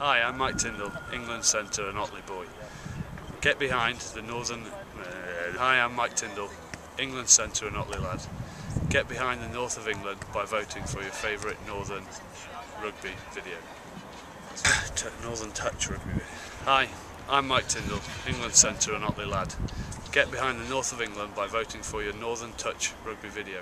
Hi, I'm Mike Tindall, England centre and Otley boy. Get behind the Northern. Uh, hi, I'm Mike Tindall, England centre and Otley lad. Get behind the north of England by voting for your favourite Northern rugby video. Northern Touch rugby video. Hi, I'm Mike Tindall, England centre and Otley lad. Get behind the north of England by voting for your Northern Touch rugby video.